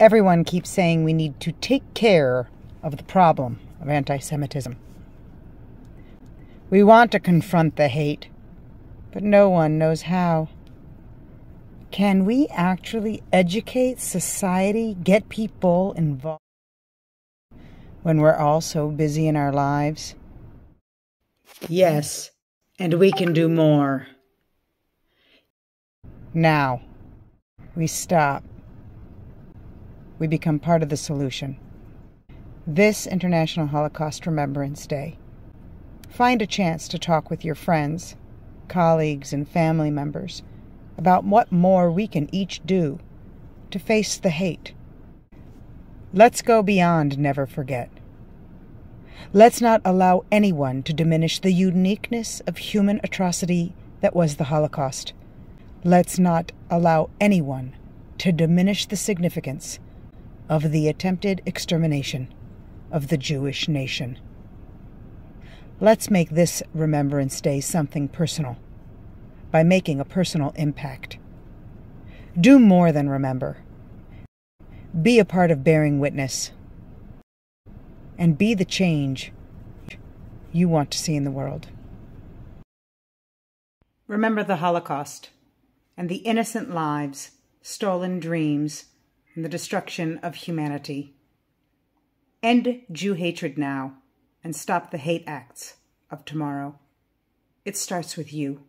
Everyone keeps saying we need to take care of the problem of anti Semitism. We want to confront the hate, but no one knows how. Can we actually educate society, get people involved when we're all so busy in our lives? Yes, and we can do more. Now, we stop. We become part of the solution. This International Holocaust Remembrance Day. Find a chance to talk with your friends, colleagues, and family members about what more we can each do to face the hate. Let's go beyond never forget. Let's not allow anyone to diminish the uniqueness of human atrocity that was the Holocaust. Let's not allow anyone to diminish the significance of the attempted extermination of the Jewish nation. Let's make this Remembrance Day something personal by making a personal impact. Do more than remember. Be a part of bearing witness. And be the change you want to see in the world. Remember the Holocaust and the innocent lives, stolen dreams, and the destruction of humanity. End Jew hatred now and stop the hate acts of tomorrow. It starts with you.